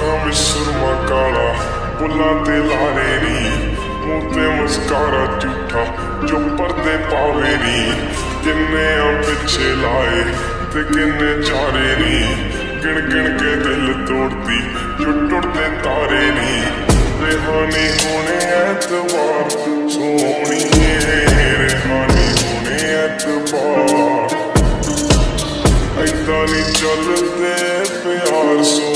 ਅੱਖਾਂ ਵਿੱਚ ਸੁਰਮਾ ਕਾਲਾ, ਬੁੱਲਾਂ ਤੇ ਲਾਰੇ ਨੀ। ਮੂੰਹ ਤੇ ਮੁਸਕਾਰਾ ਝੂਠਾ ਜੋ ਪਰਦੇ ਪਾਵੇ ਨੀ। ਕਿੰਨੇ ਆ ਪਿੱਛੇ ਲਾਏ ਤੇ ਕਿੰਨੇ ਚਾਰੇ ਨੀ। ਗਿਣ ਗਿਣ ਕੇ ਦਿਲ ਤੋੜਦੀ ਜੋ ਟੁੱਟਦੇ ਤਾਰੇ ਨੀ। ਰਹਿਾਨੀ ਹੋਣੇ ਐਤਵਾਰ, ਸੋਹਣੀਏ ਰਹਿਾਨੀ ਹੋਣੇ ਐਤਵਾਰ। ਐਦਾਂ ਨਹੀਂ ਚੱਲਦੇ ਪਿਆਰ ਸੋ